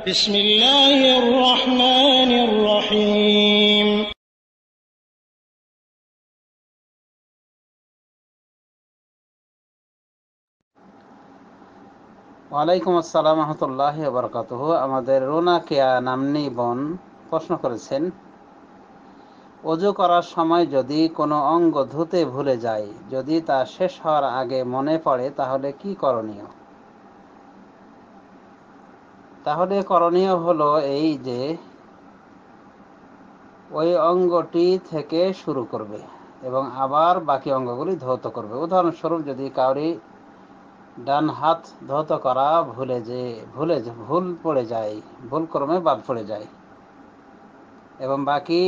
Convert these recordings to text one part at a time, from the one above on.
بسم الله الرحمن الرحيم ওয়ালাইকুম আসসালাম রহমতুল্লাহ বরকাত আমাদের রোনা কেয়া নামনি বোন প্রশ্ন করেছেন অজু করার সময় যদি কোনো অঙ্গ ধুতে ভুলে যায় যদি তা শেষ হওয়ার আগে মনে পড়ে তাহলে কি করণীয় তাহলে করণীয় হলো এই যে ওই অঙ্গটি থেকে শুরু করবে এবং আবার বাকি অঙ্গগুলি ধৌত করবে। উদাহরণস্বরূপ যদি কাউরি ডান হাত ধৌত করা ভুলে যে, ভুলে ভুল পড়ে যায়, ভুল ক্রমে বাদ পড়ে যায় এবং বাকি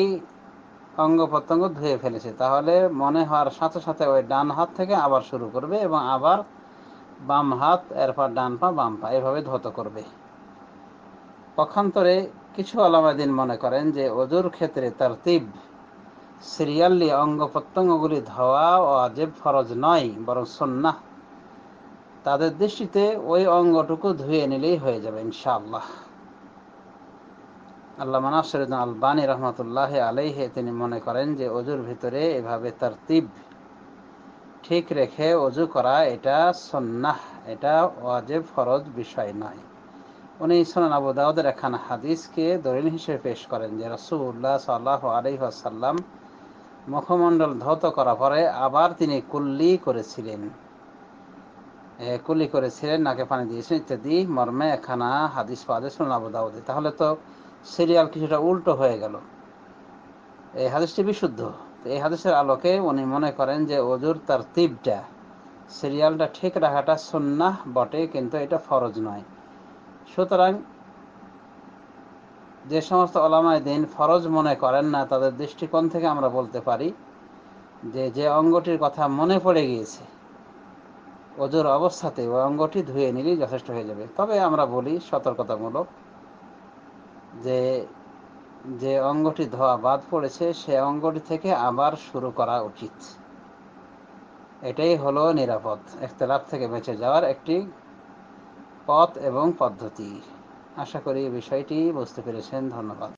অঙ্গ প্রত্যঙ্গ ধুয়ে ফেলেছে, তাহলে মনে হওয়ার সাথে সাথে ওই ডান হাত থেকে আবার শুরু করবে এবং আবার বাম হাত, এরপর ডান পা, বাম পা, এভাবে ধৌত করবে। পক্ষান্তরে কিছু আলামাদিন মনে করেন যে অজুর ক্ষেত্রে তার তীব সিরিয়ালি অঙ্গ প্রত্যঙ্গগুলি ধোয়া ও আজেব ফরজ নয়, বরং সন্না তাদের দৃষ্টিতে ওই অঙ্গটুকু ধুয়ে নিলেই হয়ে যাবে, ইনশাআল্লাহ। আল্লাহ মানাসরুদ্দিন আল বানী রহমতুল্লাহ আলাইহে তিনি মনে করেন যে অজুর ভিতরে এভাবে তার তীব ঠিক রেখে অজু করা এটা সন্ন্যাহ এটা ওয়াজেব ফরজ বিষয় নয়। উনি সোনান আবু দাউদের একখান হাদিসকে দলিল হিসেবে পেশ করেন যে রসুল্লাহ সাল্লাহ আলহাসাল্লাম মুখমণ্ডল ধৌত করার পরে আবার তিনি কুল্লি করেছিলেন। কুলি করেছিলেন, নাকে পানি দিয়েছেন ইত্যাদি মর্মে একখানা হাদিস পাওয়া যায় সোনান আবু দাউদে। তাহলে তো সিরিয়াল কিছুটা উল্টো হয়ে গেল। এই হাদিসটি বিশুদ্ধ। এই হাদিসের আলোকে উনি মনে করেন যে অজুর তার তিবটা সিরিয়ালটা ঠিক রাখাটা সন্ন্যাহ বটে, কিন্তু এটা ফরজ নয়। সুতরাং যে সমস্ত ওলামায় দিন ফরজ মনে করেন না, তাদের দৃষ্টিকোণ থেকে আমরা বলতে পারি যে যে অঙ্গটির কথা মনে পড়ে গিয়েছে, অজুর অবস্থাতে ওই অঙ্গটি ধুয়ে নিলেই যথেষ্ট হয়ে যাবে। তবে আমরা বলি সতর্কতামূলক যে যে অঙ্গটি ধোয়া বাদ পড়েছে, সে অঙ্গটি থেকে আবার শুরু করা উচিত। এটাই হলো নিরাপদ। একতলাপ থেকে বেঁচে যাওয়ার একটি পথ এবং পদ্ধতি। আশা করি বিষয়টি বুঝতে পেরেছেন। ধন্যবাদ।